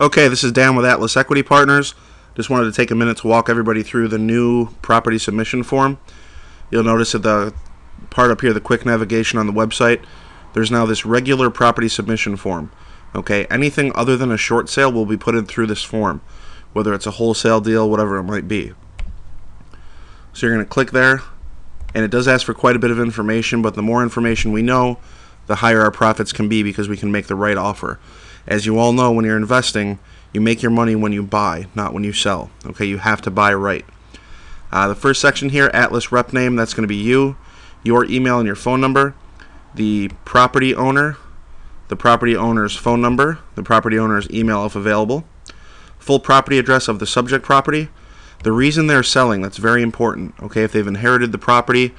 Okay, this is Dan with Atlas Equity Partners. Just wanted to take a minute to walk everybody through the new property submission form. You'll notice at the part up here, the quick navigation on the website, there's now this regular property submission form. Okay, anything other than a short sale will be put in through this form, whether it's a wholesale deal, whatever it might be. So you're going to click there, and it does ask for quite a bit of information, but the more information we know, the higher our profits can be because we can make the right offer. As you all know, when you're investing, you make your money when you buy, not when you sell. Okay, you have to buy right. Uh, the first section here, Atlas rep name, that's going to be you, your email and your phone number, the property owner, the property owner's phone number, the property owner's email if available, full property address of the subject property, the reason they're selling, that's very important. Okay, if they've inherited the property,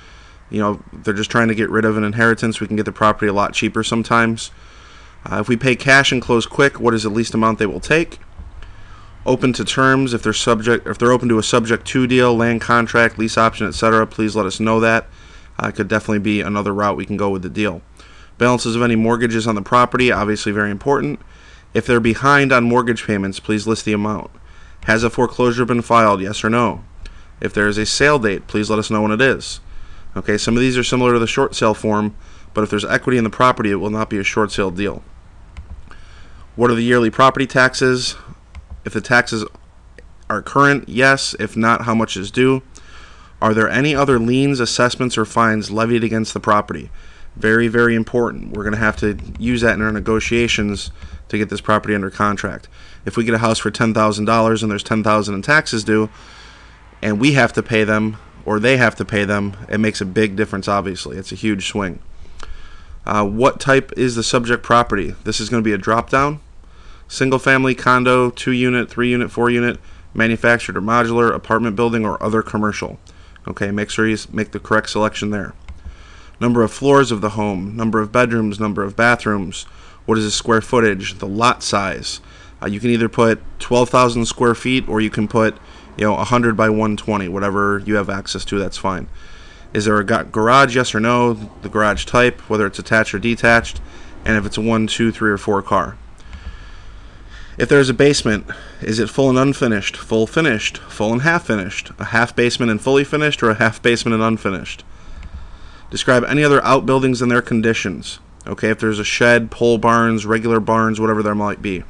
you know, they're just trying to get rid of an inheritance, we can get the property a lot cheaper sometimes. Uh, if we pay cash and close quick, what is the least amount they will take? Open to terms if they're subject if they're open to a subject to deal, land contract, lease option, etc. Please let us know that. Uh, could definitely be another route we can go with the deal. Balances of any mortgages on the property, obviously very important. If they're behind on mortgage payments, please list the amount. Has a foreclosure been filed? Yes or no? If there is a sale date, please let us know when it is. Okay, some of these are similar to the short sale form, but if there's equity in the property, it will not be a short sale deal. What are the yearly property taxes? If the taxes are current, yes. If not, how much is due? Are there any other liens, assessments, or fines levied against the property? Very, very important. We're going to have to use that in our negotiations to get this property under contract. If we get a house for $10,000 and there's 10000 in taxes due, and we have to pay them, or they have to pay them, it makes a big difference, obviously. It's a huge swing. Uh, what type is the subject property? This is going to be a drop down single family, condo, two unit, three unit, four unit, manufactured or modular, apartment building, or other commercial. Okay, make sure you make the correct selection there. Number of floors of the home, number of bedrooms, number of bathrooms, what is the square footage, the lot size. Uh, you can either put 12,000 square feet or you can put, you know, 100 by 120, whatever you have access to, that's fine. Is there a garage, yes or no? The garage type, whether it's attached or detached, and if it's a one, two, three, or four car. If there's a basement, is it full and unfinished, full finished, full and half finished, a half basement and fully finished, or a half basement and unfinished? Describe any other outbuildings and their conditions. Okay, if there's a shed, pole barns, regular barns, whatever there might be.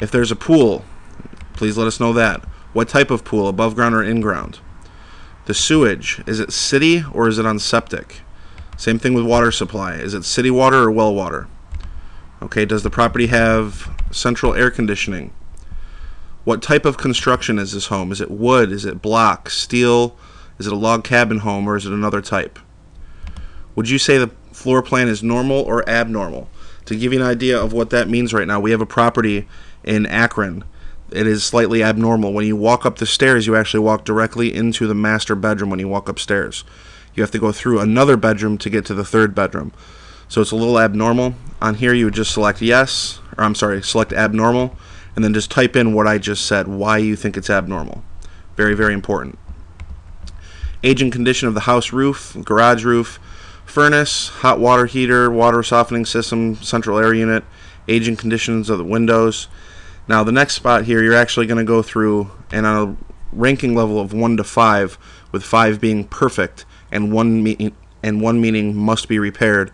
If there's a pool, please let us know that. What type of pool, above ground or in ground? The sewage, is it city or is it on septic? Same thing with water supply. Is it city water or well water? Okay, does the property have central air conditioning? What type of construction is this home? Is it wood? Is it block? Steel? Is it a log cabin home or is it another type? Would you say the floor plan is normal or abnormal? To give you an idea of what that means right now, we have a property in Akron. It is slightly abnormal. When you walk up the stairs, you actually walk directly into the master bedroom when you walk upstairs. You have to go through another bedroom to get to the third bedroom. So it's a little abnormal. On here, you would just select yes, or I'm sorry, select abnormal, and then just type in what I just said, why you think it's abnormal. Very, very important. Age and condition of the house roof, garage roof, furnace, hot water heater, water softening system, central air unit, age and conditions of the windows. Now, the next spot here, you're actually going to go through, and on a ranking level of 1 to 5, with 5 being perfect and 1, me- and one meaning must be repaired,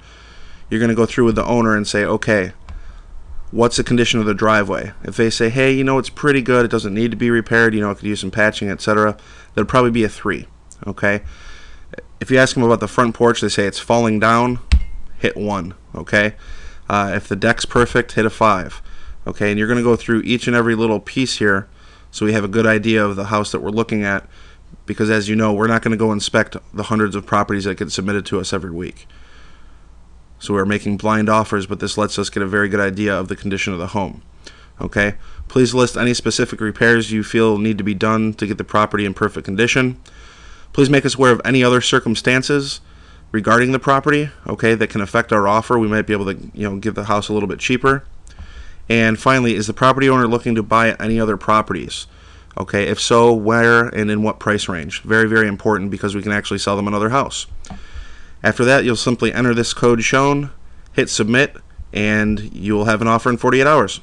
you're going to go through with the owner and say, okay, what's the condition of the driveway? If they say, hey, you know, it's pretty good, it doesn't need to be repaired, you know, it could use some patching, etc., that'd probably be a three. Okay. If you ask them about the front porch, they say it's falling down, hit one. Okay. Uh, if the deck's perfect, hit a five. Okay, and you're going to go through each and every little piece here so we have a good idea of the house that we're looking at because as you know, we're not going to go inspect the hundreds of properties that get submitted to us every week. So we're making blind offers, but this lets us get a very good idea of the condition of the home. Okay, please list any specific repairs you feel need to be done to get the property in perfect condition. Please make us aware of any other circumstances regarding the property, okay, that can affect our offer. We might be able to, you know, give the house a little bit cheaper. And finally, is the property owner looking to buy any other properties? Okay, if so, where and in what price range? Very, very important because we can actually sell them another house. After that, you'll simply enter this code shown, hit submit, and you will have an offer in 48 hours.